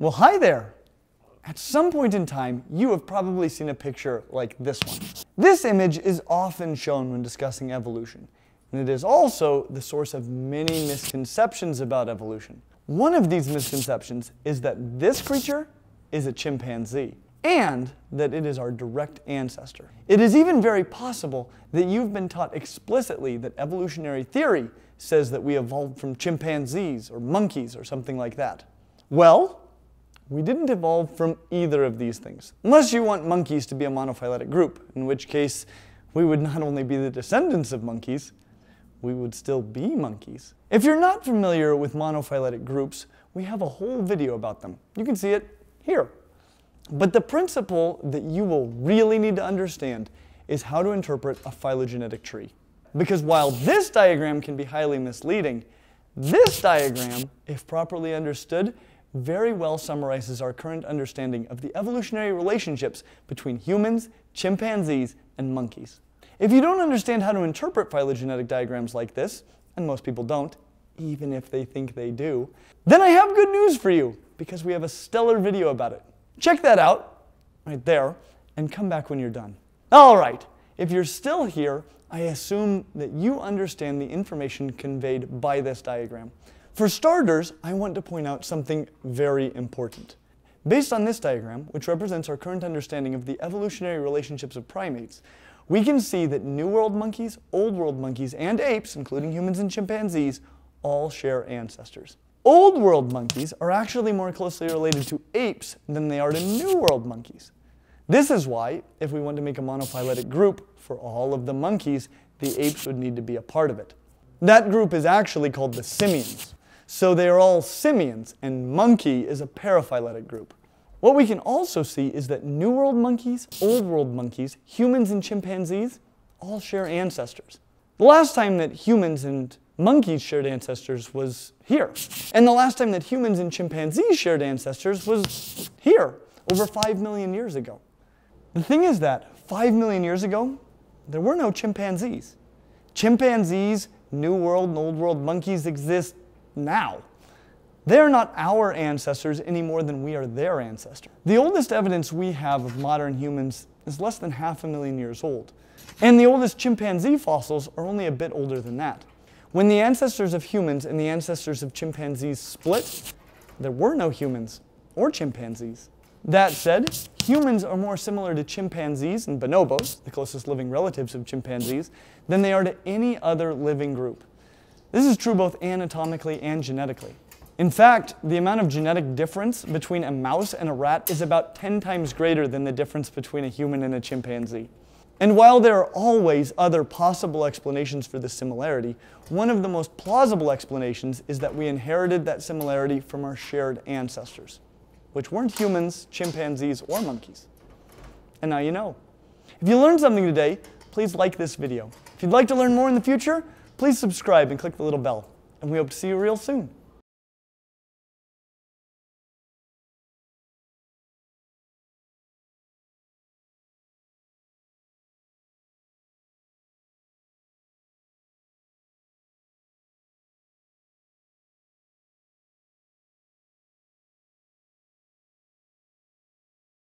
Well, hi there. At some point in time, you have probably seen a picture like this one. This image is often shown when discussing evolution, and it is also the source of many misconceptions about evolution. One of these misconceptions is that this creature is a chimpanzee and that it is our direct ancestor. It is even very possible that you've been taught explicitly that evolutionary theory says that we evolved from chimpanzees or monkeys or something like that. Well, we didn't evolve from either of these things, unless you want monkeys to be a monophyletic group, in which case we would not only be the descendants of monkeys, we would still be monkeys. If you're not familiar with monophyletic groups, we have a whole video about them. You can see it here. But the principle that you will really need to understand is how to interpret a phylogenetic tree. Because while this diagram can be highly misleading, this diagram, if properly understood, very well summarizes our current understanding of the evolutionary relationships between humans, chimpanzees, and monkeys. If you don't understand how to interpret phylogenetic diagrams like this, and most people don't, even if they think they do, then I have good news for you, because we have a stellar video about it. Check that out, right there, and come back when you're done. All right, if you're still here, I assume that you understand the information conveyed by this diagram. For starters, I want to point out something very important. Based on this diagram, which represents our current understanding of the evolutionary relationships of primates, we can see that New World monkeys, Old World monkeys, and apes, including humans and chimpanzees, all share ancestors. Old World monkeys are actually more closely related to apes than they are to New World monkeys. This is why, if we want to make a monophyletic group for all of the monkeys, the apes would need to be a part of it. That group is actually called the simians. So they are all simians, and monkey is a paraphyletic group. What we can also see is that New World monkeys, Old World monkeys, humans and chimpanzees all share ancestors. The last time that humans and monkeys shared ancestors was here. And the last time that humans and chimpanzees shared ancestors was here, over 5 million years ago. The thing is that 5 million years ago, there were no chimpanzees. Chimpanzees, New World and Old World monkeys exist now. They're not our ancestors any more than we are their ancestor. The oldest evidence we have of modern humans is less than half a million years old. And the oldest chimpanzee fossils are only a bit older than that. When the ancestors of humans and the ancestors of chimpanzees split, there were no humans or chimpanzees. That said, humans are more similar to chimpanzees and bonobos, the closest living relatives of chimpanzees, than they are to any other living group. This is true both anatomically and genetically. In fact, the amount of genetic difference between a mouse and a rat is about 10 times greater than the difference between a human and a chimpanzee. And while there are always other possible explanations for this similarity, one of the most plausible explanations is that we inherited that similarity from our shared ancestors, which weren't humans, chimpanzees, or monkeys. And now you know. If you learned something today, please like this video. If you'd like to learn more in the future, please subscribe and click the little bell. And we hope to see you real soon.